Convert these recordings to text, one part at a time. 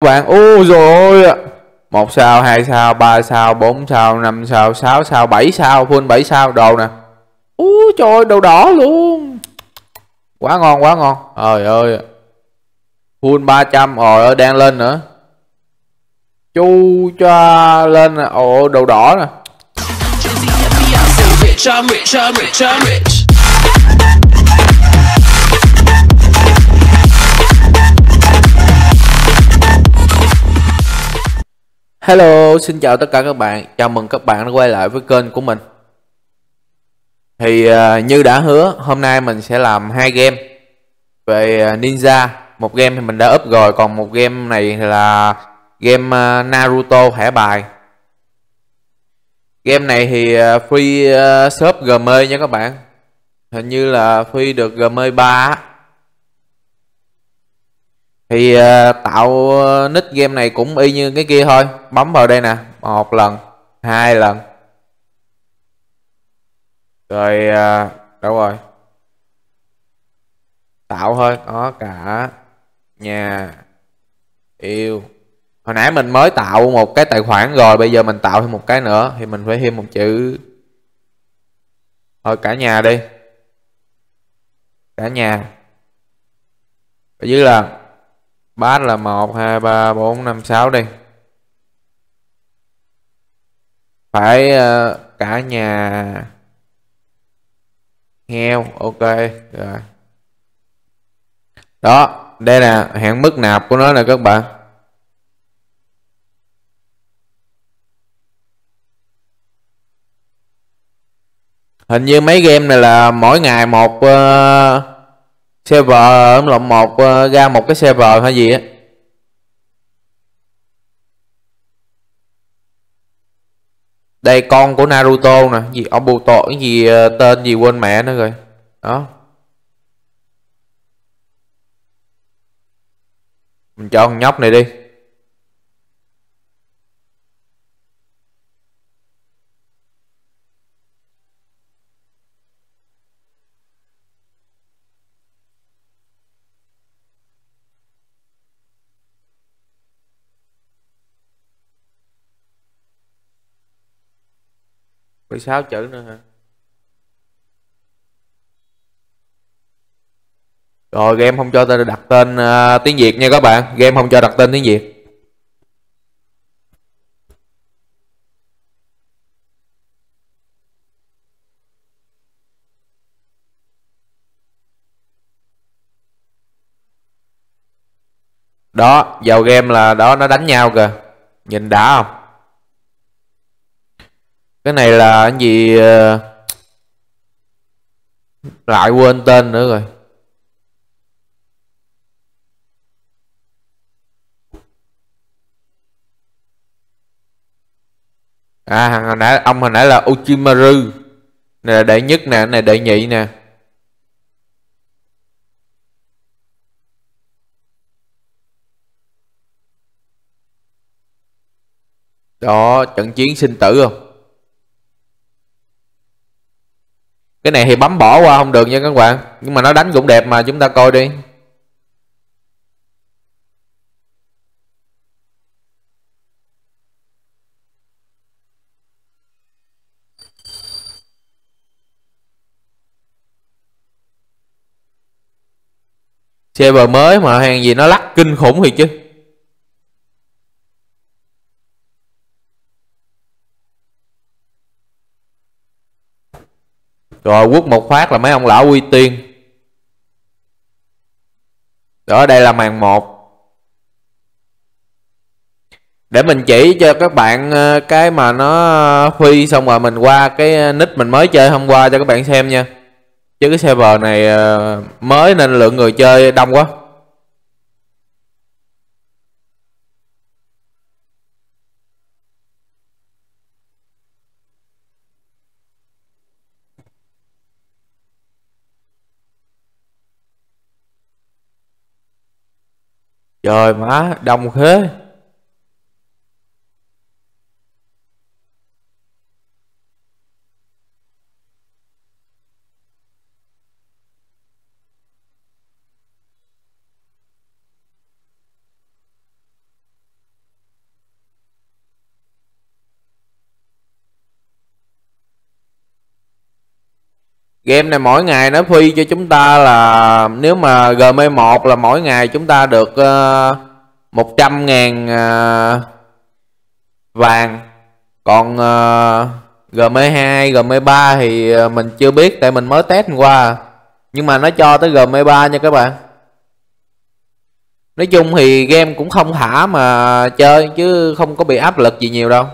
bạn ui rồi ôi một sao, hai sao, ba sao, bốn sao, năm sao, sáu sao, bảy sao, full bảy sao đồ nè. Ui trời ơi, đồ đỏ luôn. Quá ngon quá ngon. Trời ơi full 300 rồi ơi, đang lên nữa. Chu cho lên nè. Ồ, đồ đỏ nè. Hello, xin chào tất cả các bạn. Chào mừng các bạn đã quay lại với kênh của mình. Thì uh, như đã hứa, hôm nay mình sẽ làm hai game về à, Ninja. Một game thì mình đã up rồi, còn một game này là game uh, Naruto thẻ bài. Game này thì uh, free uh, shop GM nha các bạn. Hình như là free được GM 3 thì uh, tạo ờ, nick game này cũng y như cái kia thôi. Bấm vào đây nè một lần hai lần. Rồi uh, đâu rồi? Tạo thôi có cả nhà yêu. Hồi nãy mình mới tạo một cái tài khoản rồi bây giờ mình tạo thêm một cái nữa thì mình phải thêm một chữ. Thôi cả nhà đi. Cả nhà. Ở dưới là bát là một hai ba bốn năm sáu đi. Phải uh, cả nhà heo ok rồi. Đó đây là hạn mức nạp của nó nè các bạn. Hình như mấy game này là mỗi ngày một uh, server ấm lộn một ờ, ra một cái server hay gì á. Đây, con của Naruto nè. Gì Obito cái gì ờ, tên gì quên mẹ nữa rồi. Đó. Mình cho con nhóc này đi. Mười sáu chữ nữa hả? Rồi game không cho tôi đặt tên uh, tiếng việt nha các bạn. Game không cho đặt tên tiếng việt. Đó vào game là đó nó đánh nhau kìa. Nhìn đã không? Cái này là cái gì ờ, lại quên tên nữa rồi. À hồi nãy, ông hồi nãy là Uchimaru. Này là đệ nhất nè, này đệ nhị nè. Đó, trận chiến sinh tử không? Cái này thì bấm bỏ qua không được nha các bạn. Nhưng mà nó đánh cũng đẹp mà, chúng ta coi đi. Server mới mà hàng gì nó lắc kinh khủng thì chứ. Rồi quất một phát là mấy ông lão uy tiên. Đó, đây là màn một. Để mình chỉ cho các bạn ờ, cái mà nó phi xong rồi mình qua cái ờ, nick mình mới chơi hôm qua cho các bạn xem nha. Chứ cái server này ờ, mới nên lượng người chơi đông quá. Trời má đông thế. Game này mỗi ngày nó phi cho chúng ta là nếu mà gm 1 là mỗi ngày chúng ta được ờ, uh, 100 ngàn uh, vàng. Còn ờ, uh, GM2, GM3 thì mình chưa biết tại mình mới test qua. Nhưng mà nó cho tới GM3 nha các bạn. Nói chung thì game cũng không thả mà chơi chứ không có bị áp lực gì nhiều đâu.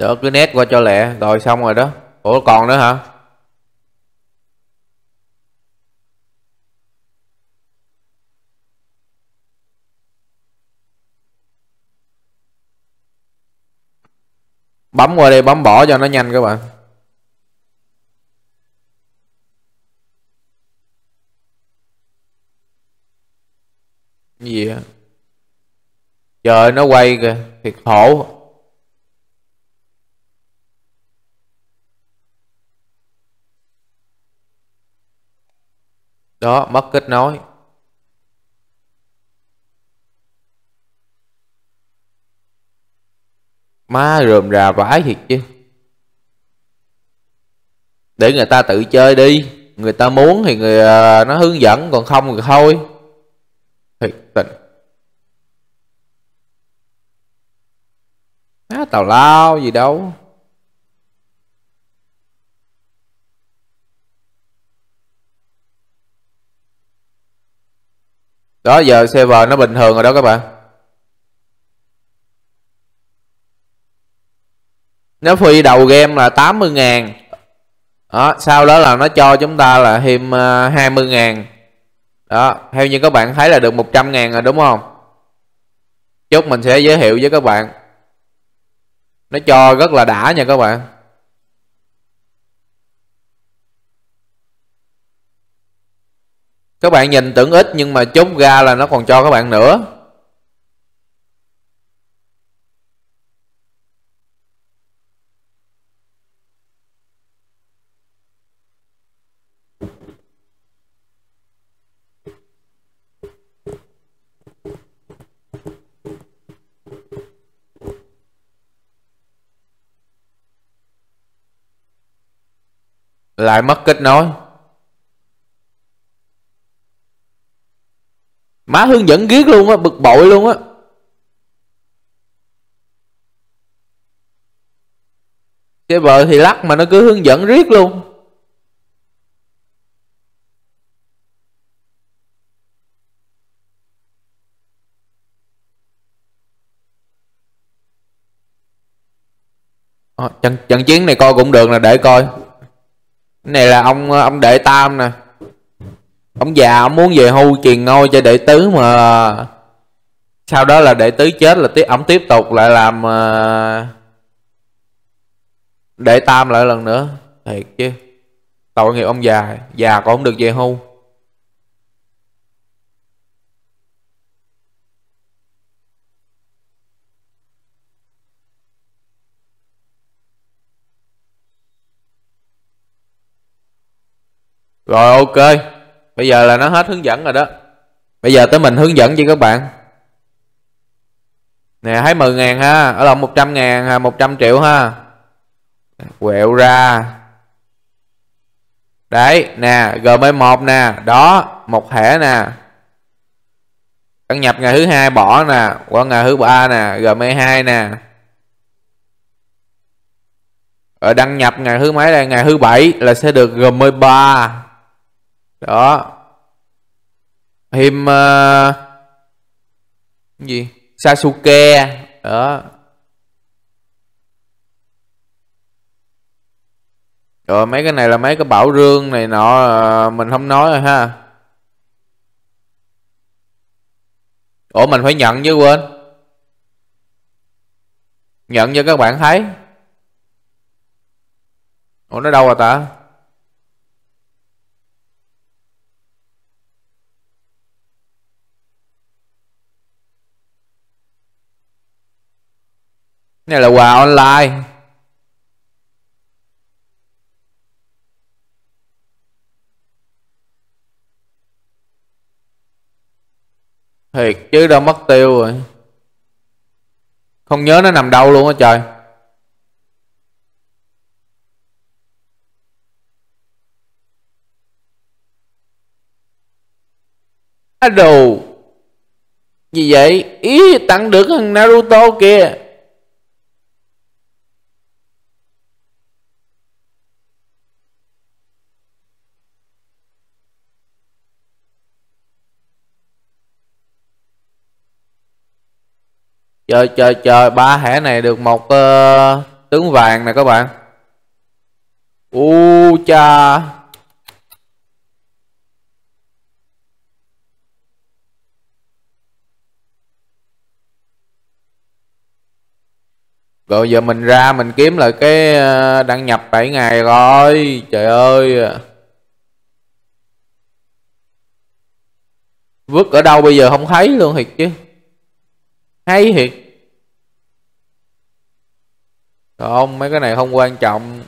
Đó cứ nét qua cho lẹ. Rồi xong rồi đó. Ủa, còn nữa hả? Bấm qua đây, bấm bỏ cho nó nhanh các bạn. Gì vậy? trời, nó quay kìa. Thiệt khổ đó, mất kết nối. Má rườm rà vãi thiệt chứ. Để người ta tự chơi đi. Người ta muốn thì người à, nó hướng dẫn, còn không thì thôi. Thiệt tình. Á tào lao gì đâu. Đó giờ server nó bình thường rồi đó các bạn. Nó phi đầu game là 80 ngàn. Đó, sau đó là nó cho chúng ta là thêm ờ, 20 ngàn. Đó theo như các bạn thấy là được 100 ngàn rồi đúng không? Chút mình sẽ giới thiệu với các bạn. Nó cho rất là đã nha các bạn. Các bạn nhìn tưởng ít nhưng mà chốt ra là nó còn cho các bạn nữa. Lại mất kết nối. Má hướng dẫn ghét luôn á bực bội luôn á. Cái vợ thì lắc mà nó cứ hướng dẫn riết luôn. À, trận trận chiến này coi cũng được là để coi. Cái này là ông ông đệ tam nè ông già ông muốn về hưu truyền ngôi cho đệ tứ mà. Sau đó là đệ tứ chết là tiếp, ông tiếp tục lại làm ờ, đệ tam lại lần nữa. Thiệt chứ. Tội nghiệp ông già già còn không được về hưu. Rồi ok bây giờ là nó hết hướng dẫn rồi đó. Bây giờ tới mình hướng dẫn cho các bạn. Nè thấy 10 ngàn ha. Ở lòng 100 ngàn à, ha 100 triệu ha. Quẹo ra. Đấy, nè gm1 nè. Đó, một thẻ nè. Đăng nhập ngày thứ hai bỏ nè. Qua ngày thứ ba nè gm2 nè. Ở đăng nhập ngày thứ mấy đây? Ngày thứ bảy là sẽ được gm3 đó. Thêm uh, gì? Sasuke. Đó. Rồi mấy cái này là mấy cái bảo rương này nọ ờ, mình không nói rồi ha. Ủa mình phải nhận chứ quên. Nhận cho các bạn thấy. Ủa nó đâu rồi ta? Này là quà online. Thiệt chứ đâu mất tiêu rồi. Không nhớ nó nằm đâu luôn á trời. Đồ gì vậy? Ý tặng được thằng Naruto kìa. Chờ chờ chờ ba hẻ này được một uh, tướng vàng nè các bạn. U cha. Rồi giờ mình ra mình kiếm lại cái ờ, đăng nhập 7 ngày rồi. Trời ơi. Vứt ở đâu bây giờ không thấy luôn thiệt chứ hay thiệt. Không mấy cái này không quan trọng.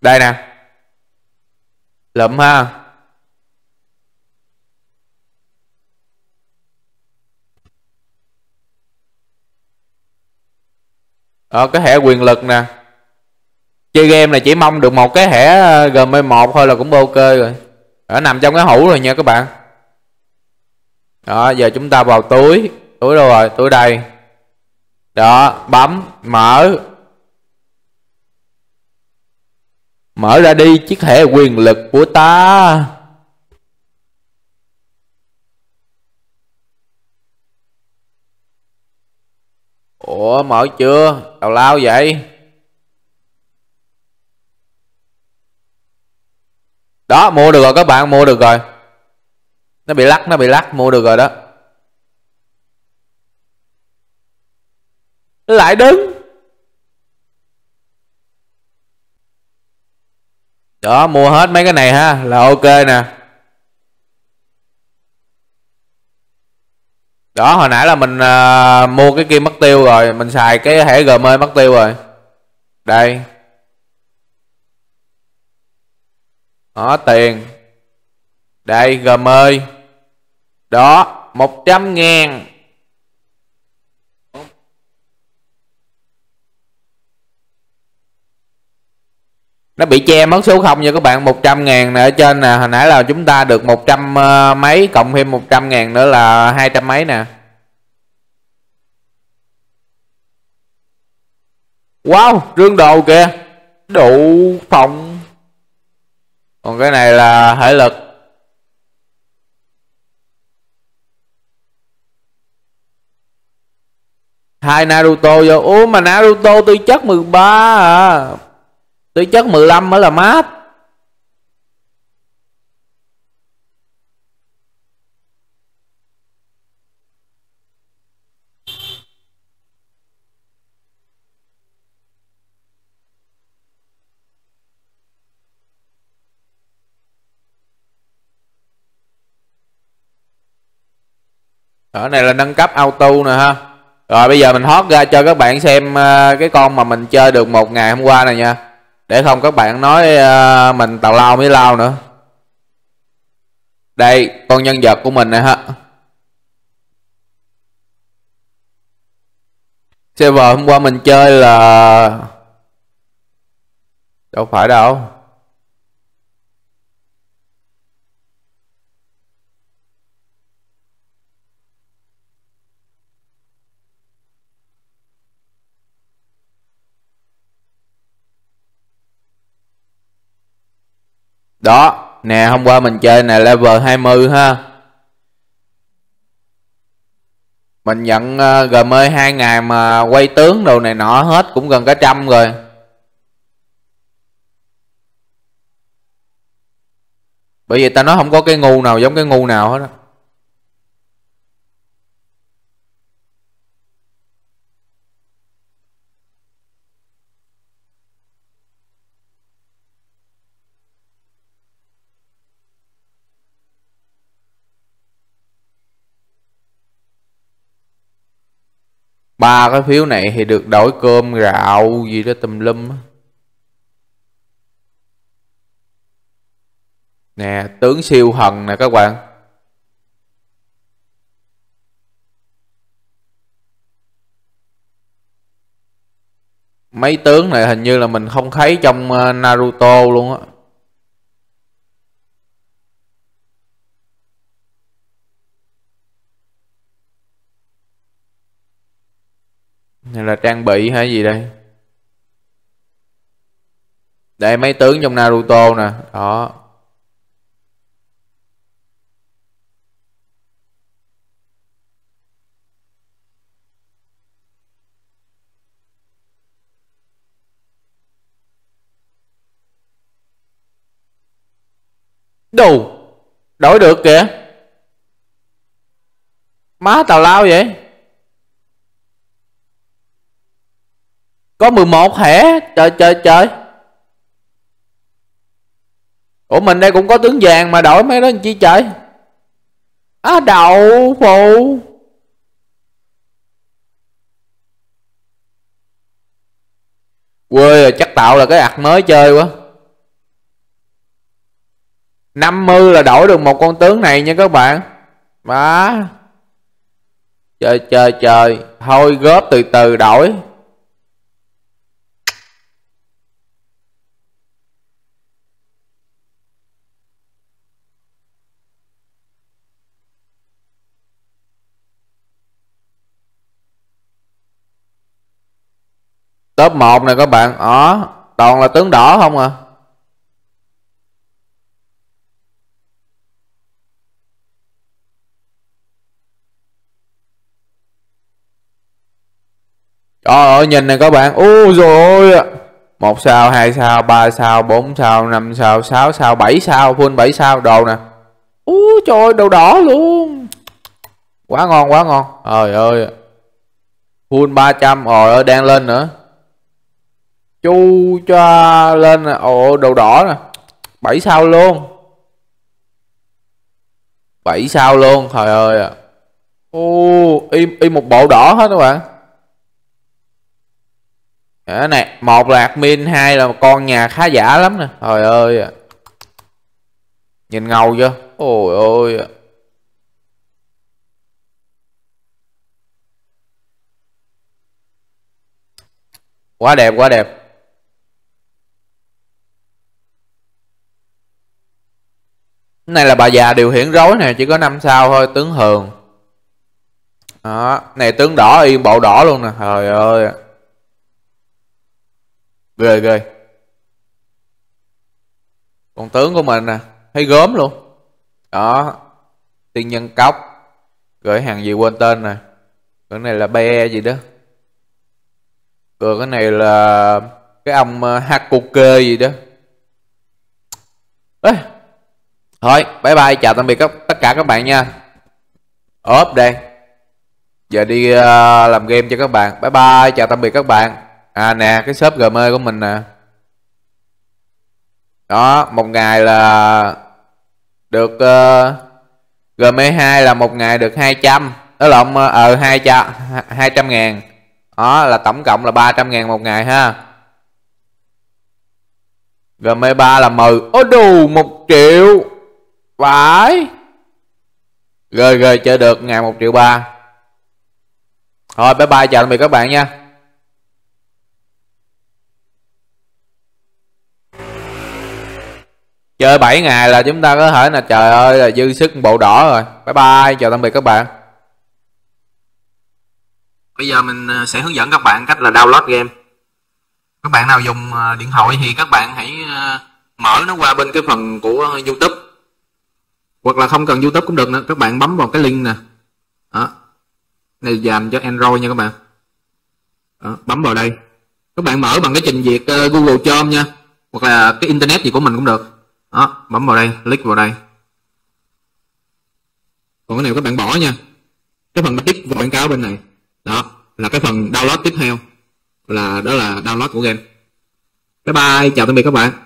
Đây nè. Lụm ha. Ờ, cái hệ quyền lực nè chơi game là chỉ mong được một cái thẻ ờ, gm 1 thôi là cũng ok rồi. Ở nằm trong cái hũ rồi nha các bạn. Đó, giờ chúng ta vào túi. Túi đâu rồi? Túi đây. Đó, bấm, mở. Mở ra đi, chiếc thẻ quyền lực của ta. Ủa, mở chưa? Tào lao vậy. Đó mua được rồi các bạn mua được rồi. Nó bị lắc nó bị lắc mua được rồi đó. Lại đứng. Đó mua hết mấy cái này ha là ok nè. Đó hồi nãy là mình uh, mua cái kim mất tiêu rồi mình xài cái thẻ gm mất tiêu rồi. Đây. Đó tiền. Đây gầm ơi. Đó 100 ngàn. Nó bị che mất số không nha các bạn 100 ngàn nè. Ở trên nè, hồi nãy là chúng ta được 100 ờ, mấy, cộng thêm 100 ngàn nữa là 200 mấy nè. Wow, rương đồ kìa. Đủ phòng còn cái này là hải lực. Hai Naruto vô. Ủa mà Naruto tư chất 13 à? Tư chất 15 mới là mát. Ở này là nâng cấp auto nè ha. Rồi, bây giờ mình hót ra cho các bạn xem ờ, cái con mà mình chơi được một ngày hôm qua này nha. Để không các bạn nói ờ, mình tào lao mới lao nữa. Đây, con nhân vật của mình nè ha. Server hôm qua mình chơi là đâu phải đâu. Đó nè hôm qua mình chơi nè level 20 ha. Mình nhận uh, gm hai ngày mà quay tướng đồ này nọ hết cũng gần cả trăm rồi. Bởi vì ta nói không có cái ngu nào giống cái ngu nào hết á. Ba cái phiếu này thì được đổi cơm gạo gì đó tùm lum nè, tướng siêu thần nè các bạn. Mấy tướng này hình như là mình không thấy trong ờ, Naruto luôn á. Hay là trang bị hay gì đây? Đây, mấy tướng trong Naruto nè. Đó. Đủ Đổi được kìa. Má tào lao vậy? Có 11 hẻ Trời trời trời. Ủa mình đây cũng có tướng vàng mà đổi mấy đó làm chi trời? Á à, đậu phụ. Quê rồi chắc tạo là cái ạc mới chơi quá. 50 là đổi được một con tướng này nha các bạn. Đó Trời trời trời. Thôi góp từ từ đổi. Top 1 này các bạn Đó Toàn là tướng đỏ không à Trời ơi nhìn này các bạn Ôi rồi ôi một sao, hai sao, ba sao, bốn sao, năm sao, sáu sao, bảy sao, full bảy sao đồ nè. Ui trời ơi, đồ đỏ luôn. Quá ngon, quá ngon. Trời ơi. Full 300, rồi đang lên nữa. Chu cho lên ồ đồ đỏ nè. bảy sao luôn. bảy sao luôn, trời ơi. à Ô, y, y một bộ đỏ hết các bạn. Đó này một là admin hai là con nhà khá giả lắm nè. Trời ơi à nhìn ngầu chưa? Ôi ôi quá đẹp quá đẹp. Này là bà già điều khiển rối nè, chỉ có năm sao thôi, tướng hường. Đó, này tướng đỏ, yên bộ đỏ luôn nè. Trời ơi. Ghê ghê. Còn tướng của mình nè, thấy gớm luôn. Đó, tiên nhân cốc, gửi hàng gì quên tên nè. Cái này là be gì đó. Rồi cái này là cái ông ờ, Hakuke gì đó. Đấy thôi bye bye chào tạm biệt các tất cả các bạn nha. Ốp đây. Giờ đi uh, làm game cho các bạn. Bye bye chào tạm biệt các bạn. À nè cái shop gm của mình nè. Đó một ngày là được uh, gm 2 là một ngày được 200 đó là ờ, ờ hai trăm hai trăm ngàn. Đó là tổng cộng là 300 ngàn một ngày ha. Gm 3 là 10 ô đù một triệu phải. Rồi rồi chơi được ngày một triệu ba. Thôi, bye bye, chào tạm biệt các bạn nha. Chơi 7 ngày là chúng ta có thể là trời ơi, là dư sức bộ đỏ rồi. Bye bye, chào tạm biệt các bạn. Bây giờ mình ờ, sẽ hướng dẫn các bạn cách là download game. Các bạn nào dùng ờ, điện thoại thì các bạn hãy ờ, mở nó qua bên cái phần của youtube hoặc là không cần youtube cũng được nữa các bạn bấm vào cái link nè. Đó. Này dành cho android nha các bạn. Đó, bấm vào đây. Các bạn mở bằng cái trình duyệt ờ, google chrome nha. Hoặc là cái internet gì của mình cũng được. Đó bấm vào đây click vào đây. Còn cái này các bạn bỏ nha. Cái phần tích quảng cáo bên này. Đó là cái phần download tiếp theo. Là đó là download của game. Bye bye chào tạm biệt các bạn.